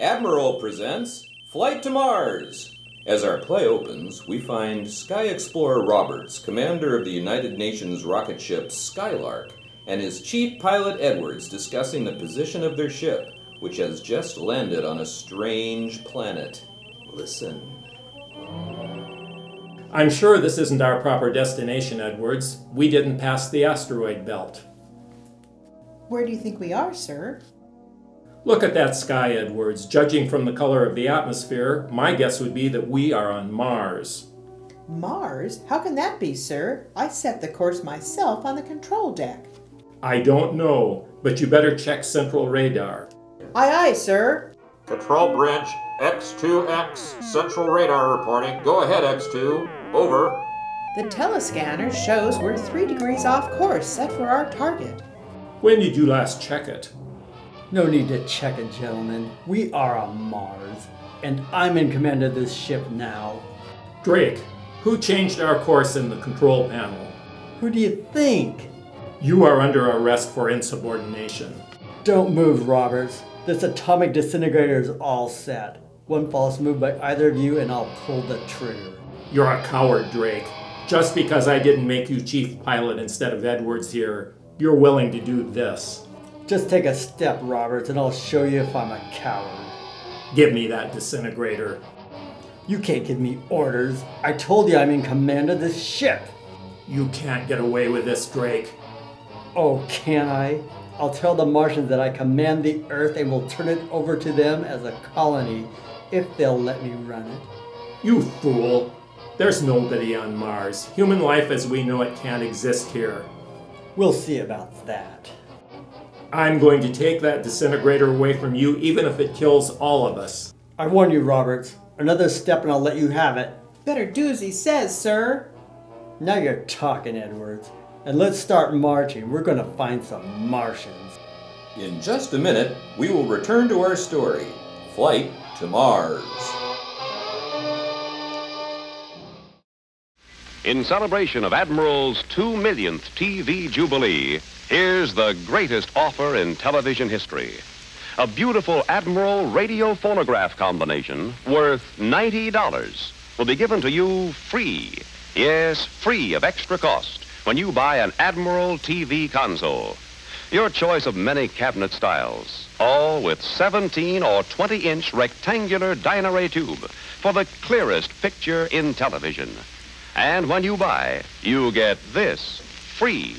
Admiral presents Flight to Mars. As our play opens, we find Sky Explorer Roberts, commander of the United Nations rocket ship Skylark, and his chief pilot Edwards discussing the position of their ship, which has just landed on a strange planet. Listen. I'm sure this isn't our proper destination, Edwards. We didn't pass the asteroid belt. Where do you think we are, sir? Look at that sky, Edwards. Judging from the color of the atmosphere, my guess would be that we are on Mars. Mars? How can that be, sir? I set the course myself on the control deck. I don't know, but you better check central radar. Aye, aye, sir. Control branch X2X, central radar reporting. Go ahead, X2. Over. The telescanner shows we're three degrees off course, set for our target. When did you last check it? No need to check it, gentlemen. We are on Mars, and I'm in command of this ship now. Drake, who changed our course in the control panel? Who do you think? You are under arrest for insubordination. Don't move, Roberts. This atomic disintegrator is all set. One false move by either of you, and I'll pull the trigger. You're a coward, Drake. Just because I didn't make you chief pilot instead of Edwards here, you're willing to do this. Just take a step, Roberts, and I'll show you if I'm a coward. Give me that disintegrator. You can't give me orders. I told you I'm in command of this ship. You can't get away with this, Drake. Oh, can I? I'll tell the Martians that I command the Earth and will turn it over to them as a colony if they'll let me run it. You fool! There's nobody on Mars. Human life as we know it can't exist here. We'll see about that. I'm going to take that disintegrator away from you, even if it kills all of us. I warn you, Roberts. Another step and I'll let you have it. Better do as he says, sir. Now you're talking, Edwards. And let's start marching. We're going to find some Martians. In just a minute, we will return to our story Flight to Mars. In celebration of Admiral's two millionth TV Jubilee, Here's the greatest offer in television history. A beautiful Admiral radio phonograph combination worth $90 will be given to you free. Yes, free of extra cost when you buy an Admiral TV console. Your choice of many cabinet styles, all with 17 or 20 inch rectangular Dynaray tube for the clearest picture in television. And when you buy, you get this free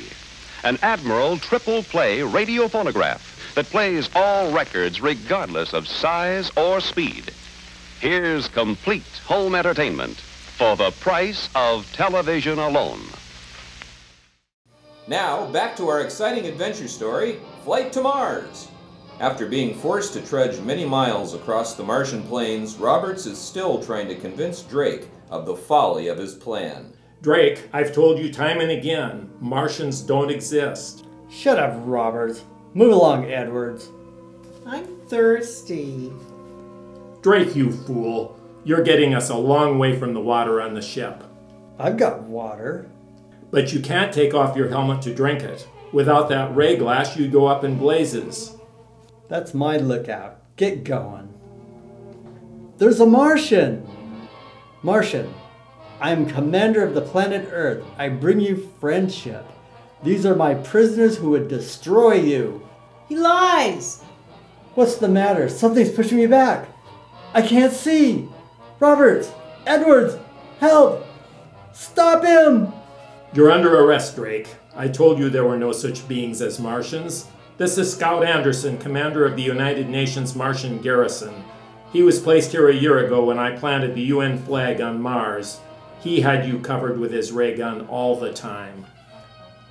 an Admiral triple play radio phonograph that plays all records regardless of size or speed. Here's complete home entertainment for the price of television alone. Now, back to our exciting adventure story Flight to Mars. After being forced to trudge many miles across the Martian plains, Roberts is still trying to convince Drake of the folly of his plan. Drake, I've told you time and again, Martians don't exist. Shut up, Roberts. Move along, Edwards. I'm thirsty. Drake, you fool. You're getting us a long way from the water on the ship. I've got water. But you can't take off your helmet to drink it. Without that ray glass, you'd go up in blazes. That's my lookout. Get going. There's a Martian! Martian, I am commander of the planet Earth. I bring you friendship. These are my prisoners who would destroy you. He lies! What's the matter? Something's pushing me back. I can't see. Roberts! Edwards! Help! Stop him! You're under arrest, Drake. I told you there were no such beings as Martians. This is Scout Anderson, commander of the United Nations Martian Garrison. He was placed here a year ago when I planted the UN flag on Mars. He had you covered with his ray gun all the time.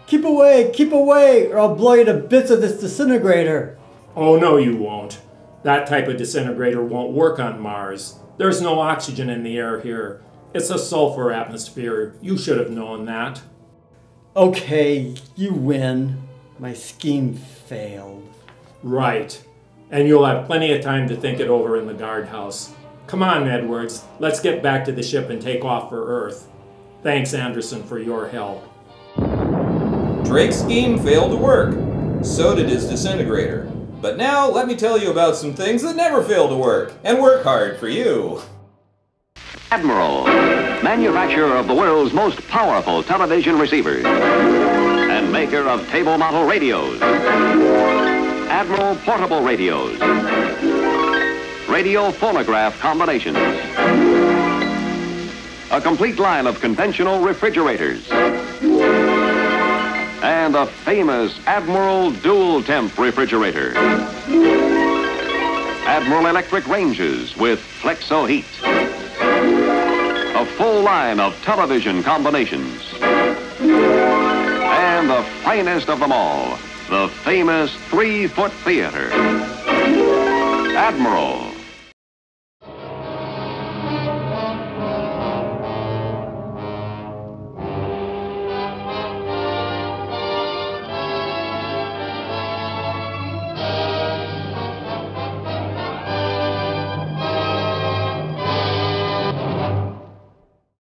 Keep away, keep away, or I'll blow you to bits with this disintegrator. Oh, no, you won't. That type of disintegrator won't work on Mars. There's no oxygen in the air here. It's a sulfur atmosphere. You should have known that. Okay, you win. My scheme failed. Right. And you'll have plenty of time to think it over in the guardhouse. Come on, Edwards. Let's get back to the ship and take off for Earth. Thanks, Anderson, for your help. Drake's scheme failed to work. So did his disintegrator. But now, let me tell you about some things that never fail to work, and work hard for you. Admiral, manufacturer of the world's most powerful television receivers and maker of table model radios. Admiral portable radios. Radio phonograph combinations. A complete line of conventional refrigerators. And a famous Admiral dual temp refrigerator. Admiral electric ranges with Flexo heat a full line of television combinations. And the finest of them all, the famous three foot theater. Admiral.